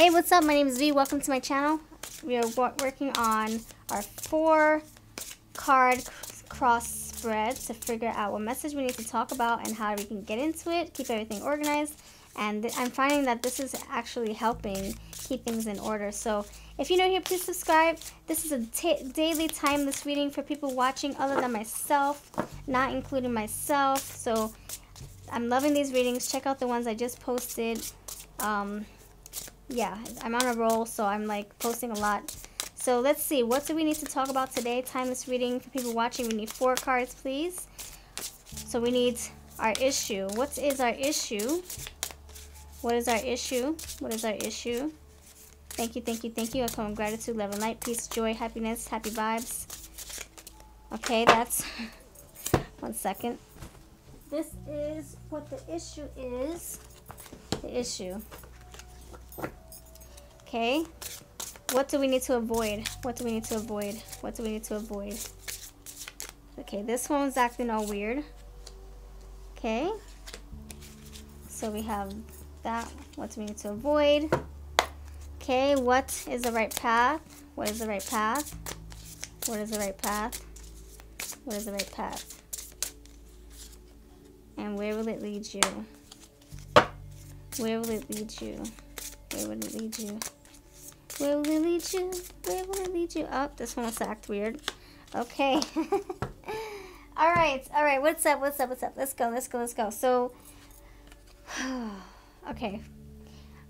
Hey, what's up? My name is V. Welcome to my channel. We are working on our four card cross spread to figure out what message we need to talk about and how we can get into it, keep everything organized. And I'm finding that this is actually helping keep things in order. So if you're new here, please subscribe. This is a daily timeless reading for people watching other than myself, not including myself. So I'm loving these readings. Check out the ones I just posted. Um, yeah, I'm on a roll, so I'm like posting a lot. So let's see, what do we need to talk about today? Timeless reading for people watching. We need four cards, please. So we need our issue. What is our issue? What is our issue? What is our issue? Thank you, thank you, thank you. I come gratitude, love, and light, peace, joy, happiness, happy vibes. Okay, that's... One second. This is what the issue is. The issue. Okay. What do we need to avoid? What do we need to avoid? What do we need to avoid? Okay, this one's acting all weird. Okay. So we have that. What do we need to avoid? Okay, what is the right path? What is the right path? What is the right path? What is the right path? And where will it lead you? Where will it lead you? Where will it lead you? Where will it lead you? Where will it lead you? Oh, this one to act weird. Okay. all right, all right. What's up? What's up? What's up? Let's go. Let's go. Let's go. So, okay.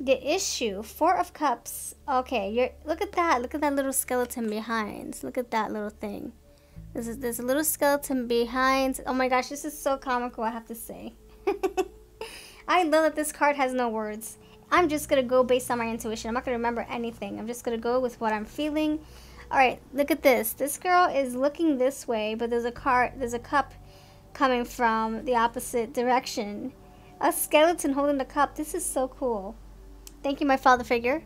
The issue, Four of Cups. Okay, you're. Look at that. Look at that little skeleton behind. Look at that little thing. There's there's a little skeleton behind. Oh my gosh, this is so comical. I have to say. I love that this card has no words. I'm just going to go based on my intuition. I'm not going to remember anything. I'm just going to go with what I'm feeling. All right, look at this. This girl is looking this way, but there's a car, there's a cup coming from the opposite direction. A skeleton holding the cup. This is so cool. Thank you, my father figure.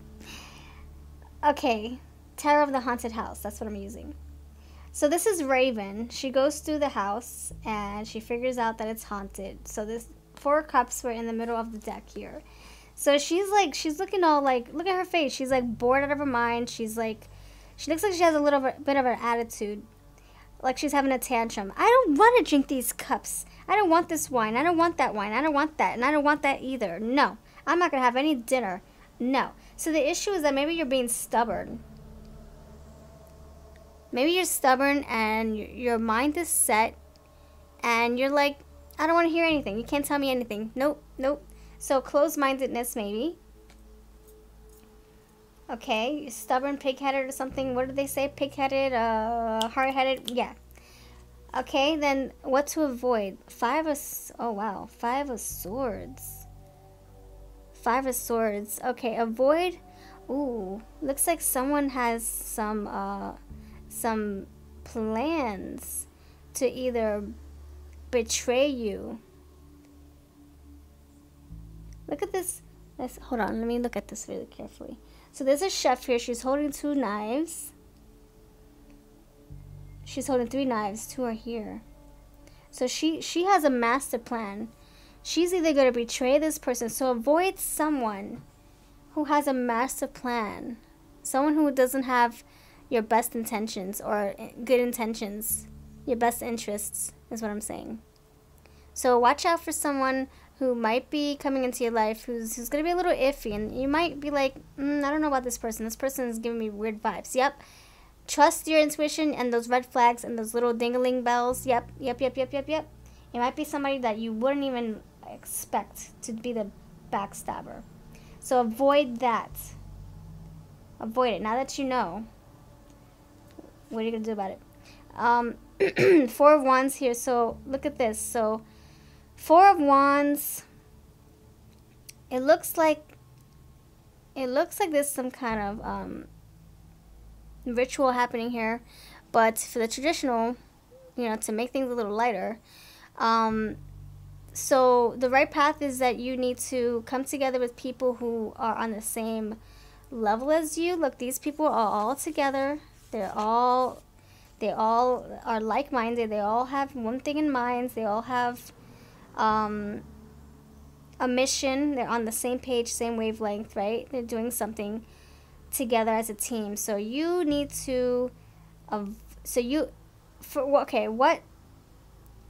Okay, Tarot of the Haunted House. That's what I'm using. So this is Raven. She goes through the house and she figures out that it's haunted. So this four cups were in the middle of the deck here. So she's like, she's looking all like, look at her face. She's like bored out of her mind. She's like, she looks like she has a little bit of an attitude. Like she's having a tantrum. I don't want to drink these cups. I don't want this wine. I don't want that wine. I don't want that. And I don't want that either. No. I'm not going to have any dinner. No. So the issue is that maybe you're being stubborn. Maybe you're stubborn and your mind is set and you're like, I don't want to hear anything. You can't tell me anything. Nope, nope. So closed-mindedness maybe. Okay, stubborn, pig-headed or something. What did they say? Pig-headed, uh, hard-headed. Yeah. Okay, then what to avoid? Five of, oh wow, five of swords. Five of swords. Okay, avoid. Ooh, looks like someone has some, uh, some plans to either betray you Look at this. Let's, hold on. Let me look at this really carefully. So there's a chef here. She's holding two knives. She's holding three knives. Two are here. So she, she has a master plan. She's either going to betray this person. So avoid someone who has a master plan. Someone who doesn't have your best intentions or eh, good intentions. Your best interests is what I'm saying. So watch out for someone who might be coming into your life who's, who's going to be a little iffy. And you might be like, mm, I don't know about this person. This person is giving me weird vibes. Yep. Trust your intuition and those red flags and those little dingling bells. Yep, yep, yep, yep, yep, yep. It might be somebody that you wouldn't even expect to be the backstabber. So avoid that. Avoid it. Now that you know, what are you going to do about it? Um, four of wands here. So look at this. So Four of Wands. It looks like it looks like there's some kind of um, ritual happening here, but for the traditional, you know, to make things a little lighter. Um, so the right path is that you need to come together with people who are on the same level as you. Look, these people are all together. They're all they all are like-minded. They all have one thing in mind. They all have um, a mission. They're on the same page, same wavelength, right? They're doing something together as a team. So you need to, uh, so you, for okay, what,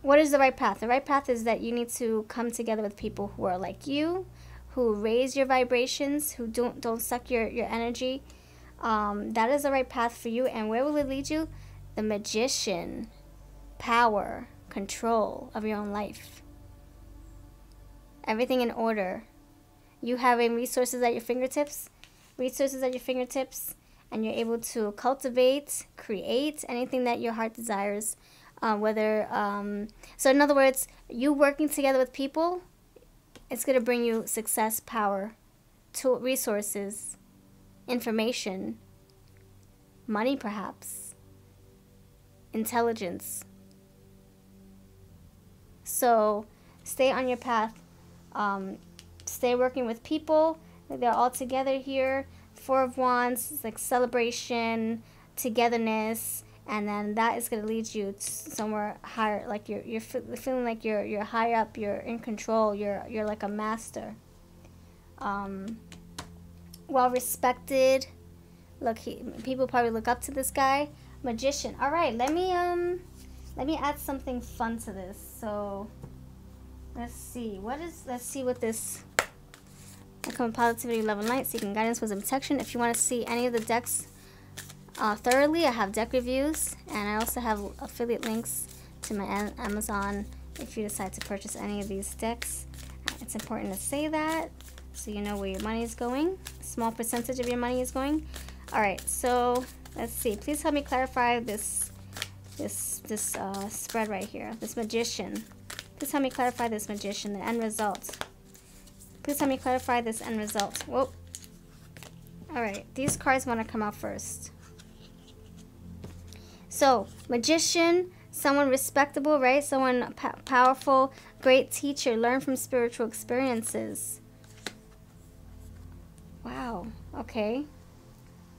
what is the right path? The right path is that you need to come together with people who are like you, who raise your vibrations, who don't don't suck your your energy. Um, that is the right path for you. And where will it lead you? The magician, power, control of your own life. Everything in order. You having resources at your fingertips, resources at your fingertips, and you're able to cultivate, create anything that your heart desires. Uh, whether um, so, in other words, you working together with people it's going to bring you success, power, tool, resources, information, money perhaps, intelligence. So stay on your path. Um, stay working with people. They're all together here. Four of Wands, it's like celebration, togetherness, and then that is going to lead you somewhere higher like you're you're feeling like you're you're high up you're in control you're you're like a master um, well respected look he, people probably look up to this guy magician all right let me um let me add something fun to this so let's see what is let's see what this I come positivity and Light, seeking guidance wisdom protection if you want to see any of the decks uh, thoroughly. I have deck reviews, and I also have affiliate links to my Amazon if you decide to purchase any of these decks. It's important to say that so you know where your money is going. Small percentage of your money is going. All right, so let's see. Please help me clarify this this this uh, spread right here. This magician. Please help me clarify this magician. The end result. Please help me clarify this end result. Whoa. All right, these cards want to come out first. So, magician, someone respectable, right? Someone powerful, great teacher, learn from spiritual experiences. Wow. Okay.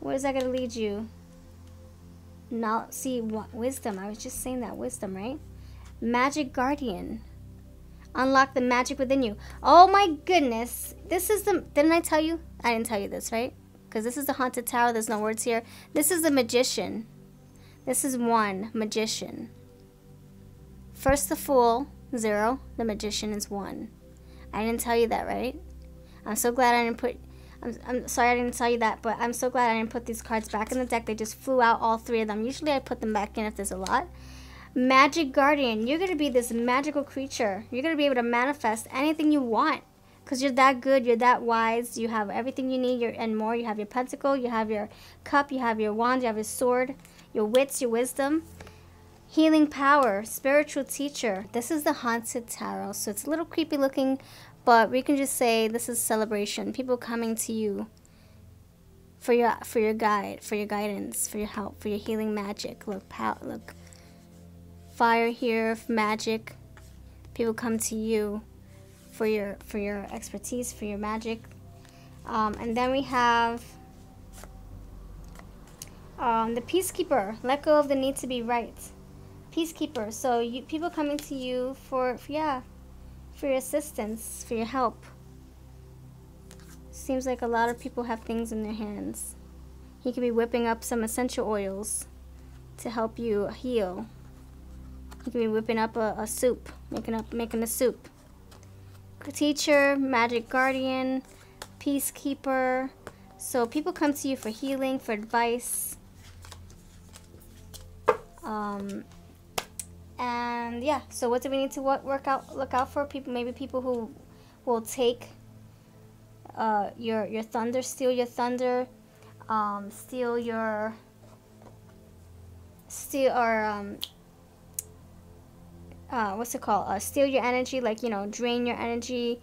Where is that going to lead you? Now, see, what, wisdom. I was just saying that wisdom, right? Magic guardian. Unlock the magic within you. Oh my goodness. This is the. Didn't I tell you? I didn't tell you this, right? Because this is the haunted tarot. There's no words here. This is the magician. This is one, magician. First the fool, zero. The magician is one. I didn't tell you that, right? I'm so glad I didn't put... I'm, I'm sorry I didn't tell you that, but I'm so glad I didn't put these cards back in the deck. They just flew out, all three of them. Usually I put them back in if there's a lot. Magic Guardian. You're going to be this magical creature. You're going to be able to manifest anything you want. Because you're that good, you're that wise, you have everything you need and more. You have your pentacle, you have your cup, you have your wand, you have your sword your wits, your wisdom. Healing power, spiritual teacher. This is the haunted tarot, so it's a little creepy looking, but we can just say this is celebration. People coming to you for your for your guide, for your guidance, for your help, for your healing magic. Look, pow, look, fire here, of magic. People come to you for your for your expertise, for your magic, um, and then we have um, the peacekeeper, let go of the need to be right. Peacekeeper, so you people coming to you for, for yeah, for your assistance, for your help. Seems like a lot of people have things in their hands. He could be whipping up some essential oils to help you heal. He could be whipping up a, a soup, making up making a soup. Teacher, magic guardian, peacekeeper. So people come to you for healing, for advice, um, and yeah, so what do we need to work out, look out for? People, maybe people who will take uh, your your thunder, steal your thunder, um, steal your steal or um, uh, what's it called? Uh, steal your energy, like you know, drain your energy.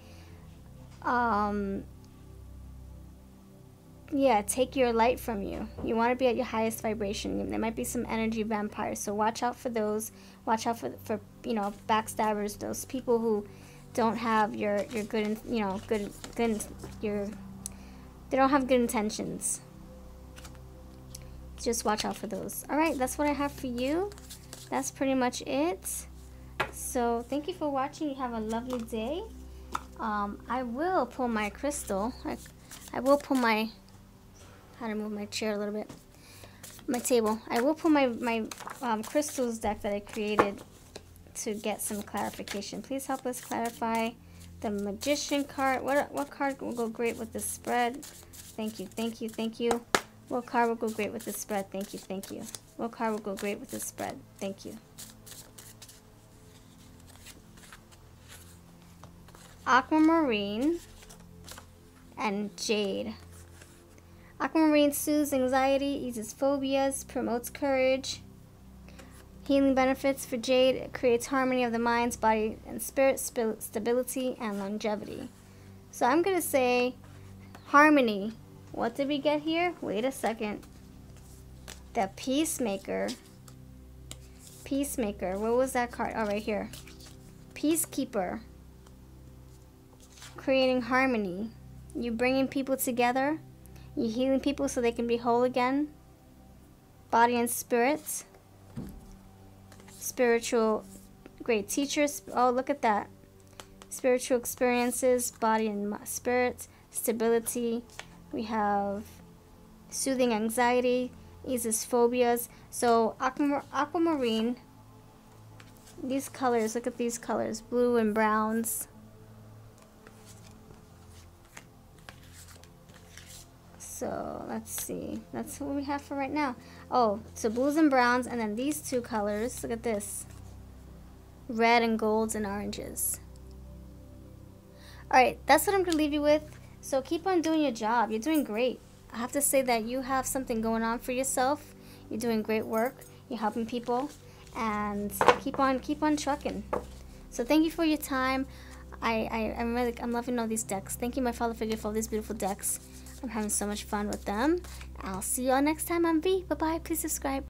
Um, yeah, take your light from you. You want to be at your highest vibration. There might be some energy vampires, so watch out for those. Watch out for for you know backstabbers, those people who don't have your your good you know good good your they don't have good intentions. Just watch out for those. All right, that's what I have for you. That's pretty much it. So thank you for watching. You have a lovely day. Um, I will pull my crystal. I, I will pull my, how to move my chair a little bit, my table. I will pull my, my um, crystals deck that I created to get some clarification. Please help us clarify the magician card. What, what card will go great with the spread? Thank you, thank you, thank you. What card will go great with the spread? Thank you, thank you. What card will go great with the spread? Thank you. Aquamarine and Jade. Aquamarine soothes anxiety, eases phobias, promotes courage. Healing benefits for Jade creates harmony of the minds, body, and spirit, stability, and longevity. So I'm going to say harmony. What did we get here? Wait a second. The Peacemaker. Peacemaker. What was that card? Oh, right here. Peacekeeper. Creating harmony. You're bringing people together. You're healing people so they can be whole again. Body and spirit. Spiritual great teachers. Oh, look at that. Spiritual experiences, body and spirit, stability. We have soothing anxiety, eases phobias. So aquamar aquamarine, these colors, look at these colors, blue and browns. So let's see, that's what we have for right now. Oh, so blues and browns, and then these two colors, look at this. Red and golds and oranges. Alright, that's what I'm going to leave you with. So keep on doing your job. You're doing great. I have to say that you have something going on for yourself. You're doing great work. You're helping people, and keep on keep on trucking. So thank you for your time. I, I I'm really I'm loving all these decks. Thank you, my father figure, for all these beautiful decks. I'm having so much fun with them. I'll see you all next time on V. Bye bye. Please subscribe.